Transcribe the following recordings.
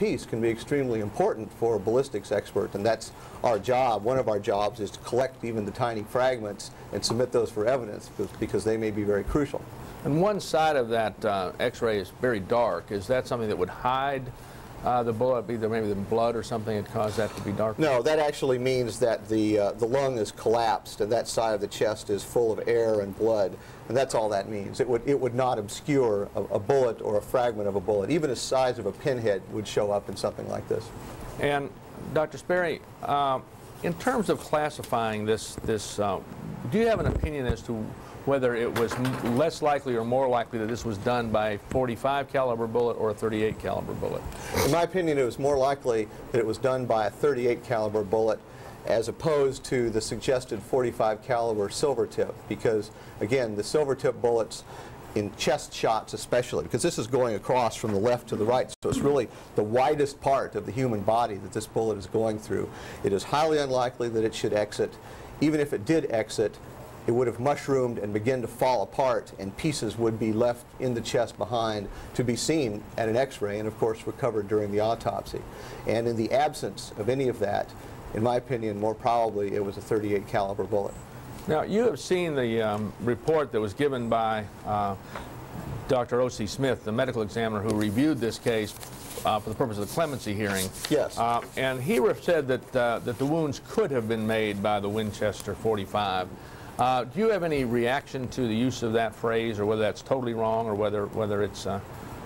piece can be extremely important for a ballistics expert, and that's our job. One of our jobs is to collect even the tiny fragments and submit those for evidence because, they may be very crucial. And one side of that uh, x-ray is very dark. Is that something that would hide uh, the bullet, either maybe the blood or something that caused that to be dark? No, that actually means that the, uh, the lung is collapsed and that side of the chest is full of air and blood, and that's all that means. It would, it would not obscure a, a bullet or a fragment of a bullet. Even the size of a pinhead would show up in something like this. And Dr. Sperry, uh, in terms of classifying this, this uh, do you have an opinion as to whether it was less likely or more likely that this was done by a 45 caliber bullet or a 38 caliber bullet? In my opinion, it was more likely that it was done by a 38 caliber bullet as opposed to the suggested 45 caliber silver tip because again the silver tip bullets in chest shots especially because this is going across from the left to the right so it's really the widest part of the human body that this bullet is going through it is highly unlikely that it should exit even if it did exit it would have mushroomed and begin to fall apart and pieces would be left in the chest behind to be seen at an x-ray and of course recovered during the autopsy. And in the absence of any of that, in my opinion, more probably it was a 38 caliber bullet. Now you have seen the um, report that was given by uh, Dr. O.C. Smith, the medical examiner who reviewed this case uh, for the purpose of the clemency hearing. Yes. Uh, and he said that, uh, that the wounds could have been made by the Winchester 45. Uh, do you have any reaction to the use of that phrase, or whether that's totally wrong, or whether whether it's, uh,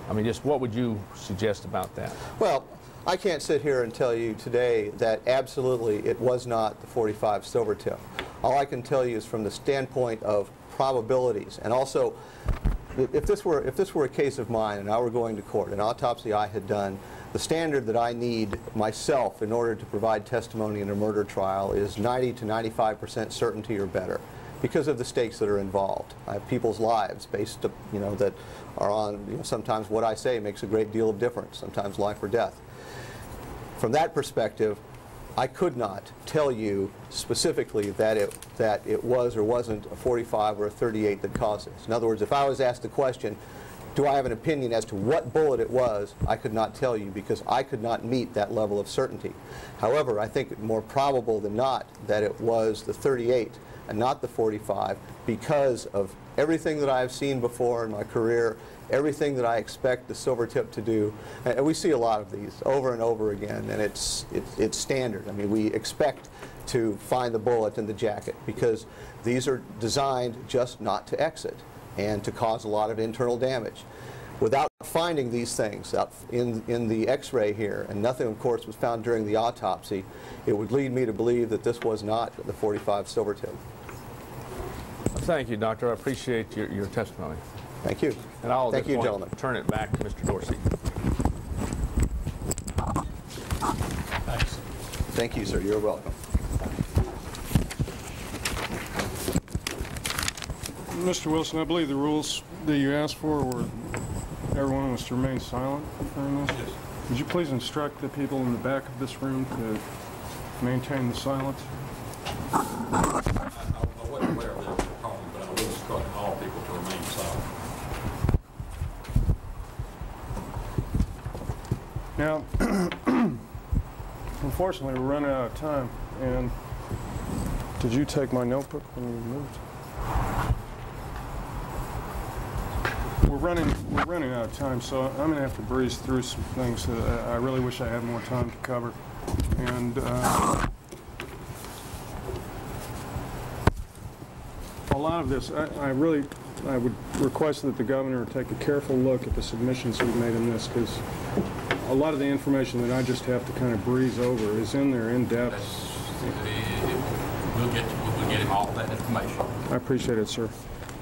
I mean, just what would you suggest about that? Well, I can't sit here and tell you today that absolutely it was not the 45 silver tip. All I can tell you is from the standpoint of probabilities, and also if this were if this were a case of mine and I were going to court, an autopsy I had done, the standard that I need myself in order to provide testimony in a murder trial is 90 to 95 percent certainty or better because of the stakes that are involved. I have people's lives based, you know, that are on, you know, sometimes what I say makes a great deal of difference, sometimes life or death. From that perspective, I could not tell you specifically that it, that it was or wasn't a 45 or a 38 that caused this. In other words, if I was asked the question, do I have an opinion as to what bullet it was, I could not tell you because I could not meet that level of certainty. However, I think more probable than not that it was the 38 and not the 45 because of everything that I've seen before in my career, everything that I expect the silver tip to do. And we see a lot of these over and over again, and it's, it's, it's standard. I mean, we expect to find the bullet in the jacket because these are designed just not to exit and to cause a lot of internal damage. Without finding these things up in, in the x-ray here, and nothing of course was found during the autopsy, it would lead me to believe that this was not the 45 silver tip. Thank you, Doctor. I appreciate your, your testimony. Thank you. And I'll Thank you, gentlemen. turn it back to Mr. Dorsey. Thanks. Thank you, sir. You're welcome. Mr. Wilson, I believe the rules that you asked for were everyone was to remain silent during this. Yes. Would you please instruct the people in the back of this room to maintain the silence? Now, unfortunately, we're running out of time. And did you take my notebook when you moved? We're running, we're running out of time, so I'm going to have to breeze through some things that I really wish I had more time to cover. And uh, a lot of this, I, I really I would request that the governor take a careful look at the submissions we've made in this because a lot of the information that I just have to kind of breeze over is in there in depth. We'll get, we'll get him all that information. I appreciate it, sir.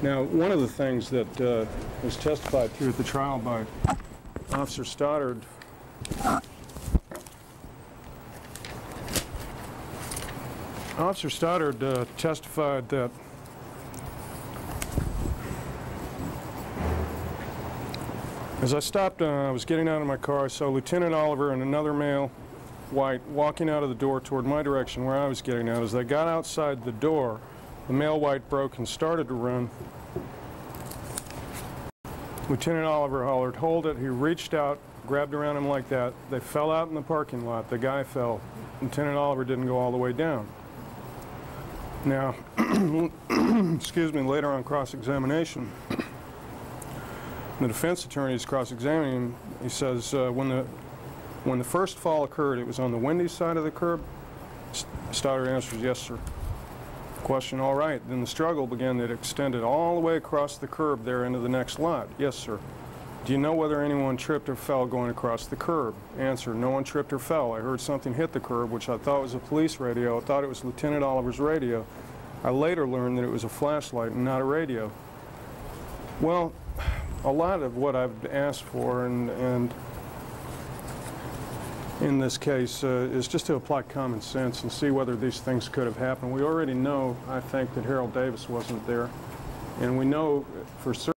Now, one of the things that uh, was testified to at the trial by Officer Stoddard Officer Stoddard uh, testified that As I stopped, uh, I was getting out of my car, I saw Lieutenant Oliver and another male white walking out of the door toward my direction where I was getting out. As they got outside the door, the male white broke and started to run. Lieutenant Oliver hollered, hold it. He reached out grabbed around him like that. They fell out in the parking lot. The guy fell. Lieutenant Oliver didn't go all the way down. Now, excuse me, later on cross-examination, the defense attorney is cross-examining him. He says, uh, when the when the first fall occurred, it was on the Wendy's side of the curb. Stoddard answers, yes, sir. Question, all right. Then the struggle began that extended all the way across the curb there into the next lot. Yes, sir. Do you know whether anyone tripped or fell going across the curb? Answer, no one tripped or fell. I heard something hit the curb, which I thought was a police radio. I thought it was Lieutenant Oliver's radio. I later learned that it was a flashlight and not a radio. Well, a lot of what I've asked for and, and in this case uh, is just to apply common sense and see whether these things could have happened. We already know, I think, that Harold Davis wasn't there. And we know for certain